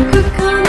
Aku kau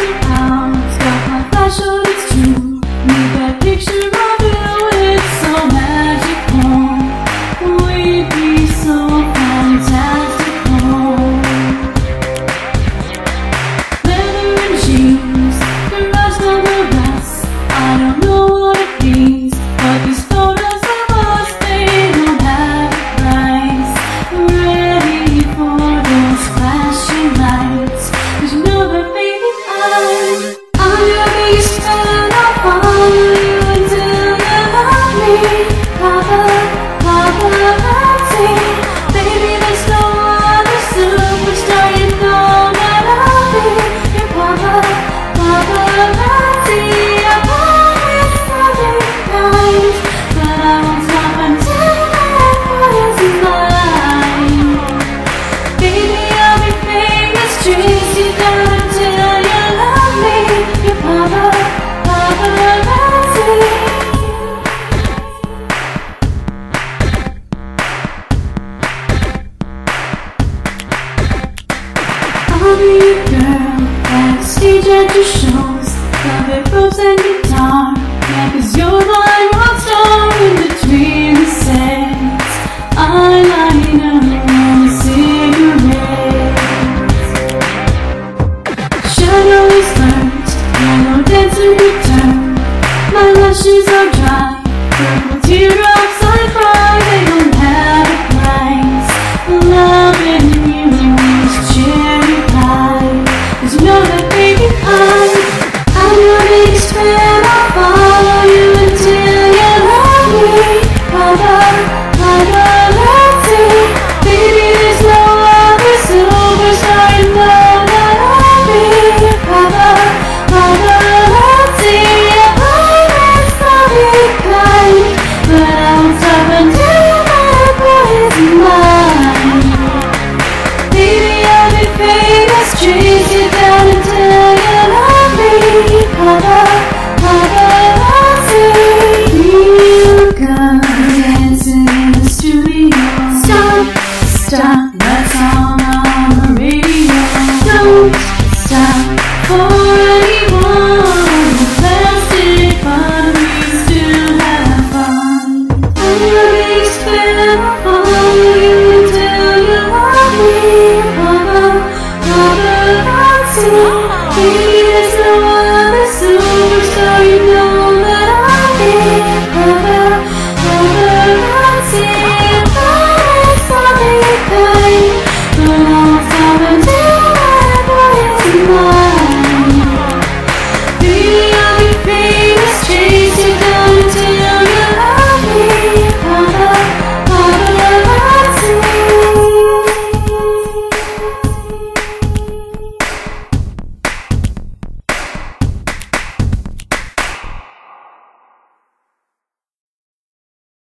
your shows, love your boobs and guitar. Yeah, cause you're my rock star in between the sets. Eyeliner and cigarettes. Shadow is learned, yellow dance in return. My lashes are dry, purple teardrops